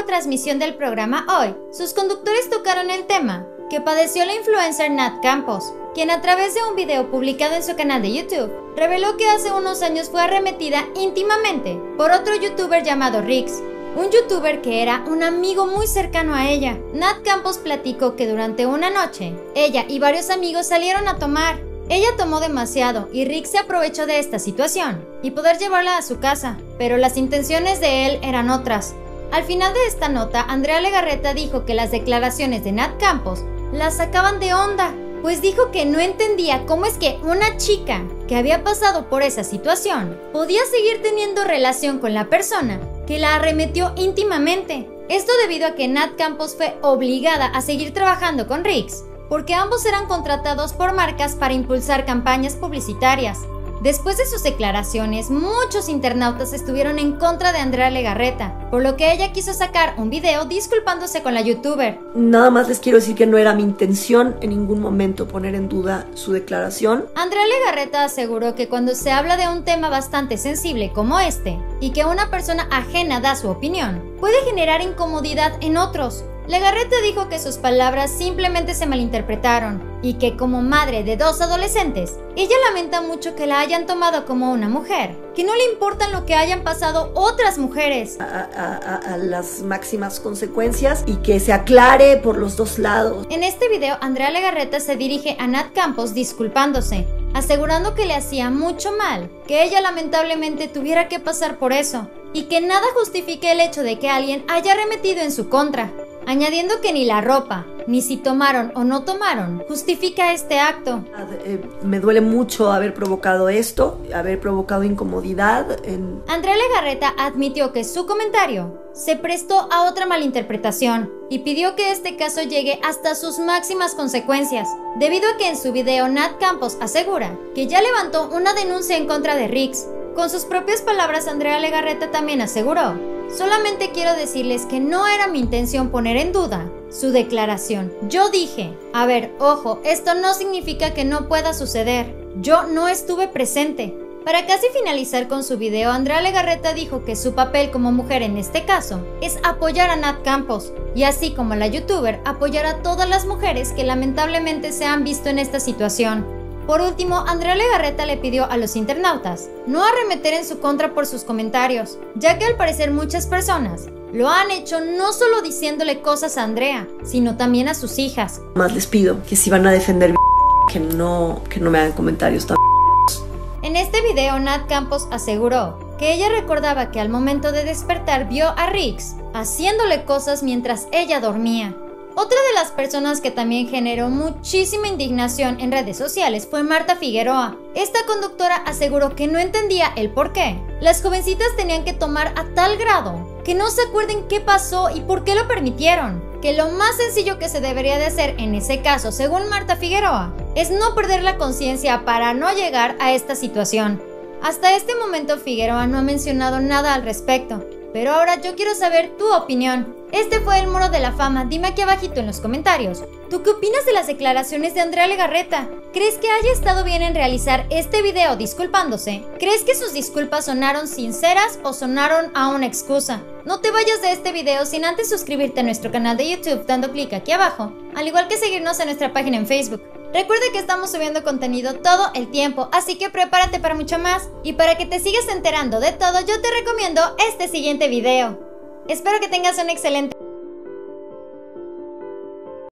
transmisión del programa Hoy, sus conductores tocaron el tema que padeció la influencer Nat Campos, quien a través de un video publicado en su canal de YouTube reveló que hace unos años fue arremetida íntimamente por otro youtuber llamado Rix, un youtuber que era un amigo muy cercano a ella. Nat Campos platicó que durante una noche, ella y varios amigos salieron a tomar. Ella tomó demasiado y Rick se aprovechó de esta situación y poder llevarla a su casa, pero las intenciones de él eran otras. Al final de esta nota, Andrea Legarreta dijo que las declaraciones de Nat Campos la sacaban de onda, pues dijo que no entendía cómo es que una chica que había pasado por esa situación podía seguir teniendo relación con la persona que la arremetió íntimamente. Esto debido a que Nat Campos fue obligada a seguir trabajando con Riggs, porque ambos eran contratados por marcas para impulsar campañas publicitarias. Después de sus declaraciones, muchos internautas estuvieron en contra de Andrea Legarreta, por lo que ella quiso sacar un video disculpándose con la youtuber. Nada más les quiero decir que no era mi intención en ningún momento poner en duda su declaración. Andrea Legarreta aseguró que cuando se habla de un tema bastante sensible como este, y que una persona ajena da su opinión, puede generar incomodidad en otros, Legarreta dijo que sus palabras simplemente se malinterpretaron y que como madre de dos adolescentes, ella lamenta mucho que la hayan tomado como una mujer, que no le importan lo que hayan pasado otras mujeres. A, las máximas consecuencias y que se aclare por los dos lados. En este video, Andrea Legarreta se dirige a Nat Campos disculpándose, asegurando que le hacía mucho mal, que ella lamentablemente tuviera que pasar por eso, y que nada justifique el hecho de que alguien haya remetido en su contra añadiendo que ni la ropa, ni si tomaron o no tomaron, justifica este acto. Eh, me duele mucho haber provocado esto, haber provocado incomodidad. En... Andrea Legarreta admitió que su comentario se prestó a otra malinterpretación y pidió que este caso llegue hasta sus máximas consecuencias, debido a que en su video Nat Campos asegura que ya levantó una denuncia en contra de Riggs. Con sus propias palabras, Andrea Legarreta también aseguró Solamente quiero decirles que no era mi intención poner en duda su declaración. Yo dije, a ver, ojo, esto no significa que no pueda suceder. Yo no estuve presente. Para casi finalizar con su video, Andrea Legarreta dijo que su papel como mujer en este caso es apoyar a Nat Campos y así como la youtuber apoyar a todas las mujeres que lamentablemente se han visto en esta situación. Por último, Andrea Legarreta le pidió a los internautas no arremeter en su contra por sus comentarios, ya que al parecer muchas personas lo han hecho no solo diciéndole cosas a Andrea, sino también a sus hijas. Más les pido que si van a defender que no, que no me hagan comentarios tan En este video, Nat Campos aseguró que ella recordaba que al momento de despertar vio a Riggs haciéndole cosas mientras ella dormía otra de las personas que también generó muchísima indignación en redes sociales fue Marta Figueroa. Esta conductora aseguró que no entendía el por qué. Las jovencitas tenían que tomar a tal grado que no se acuerden qué pasó y por qué lo permitieron. Que lo más sencillo que se debería de hacer en ese caso, según Marta Figueroa, es no perder la conciencia para no llegar a esta situación. Hasta este momento Figueroa no ha mencionado nada al respecto, pero ahora yo quiero saber tu opinión. Este fue el Muro de la Fama. Dime aquí abajito en los comentarios. ¿Tú qué opinas de las declaraciones de Andrea Legarreta? ¿Crees que haya estado bien en realizar este video disculpándose? ¿Crees que sus disculpas sonaron sinceras o sonaron a una excusa? No te vayas de este video sin antes suscribirte a nuestro canal de YouTube dando clic aquí abajo, al igual que seguirnos en nuestra página en Facebook. Recuerda que estamos subiendo contenido todo el tiempo, así que prepárate para mucho más. Y para que te sigas enterando de todo, yo te recomiendo este siguiente video. Espero que tengas un excelente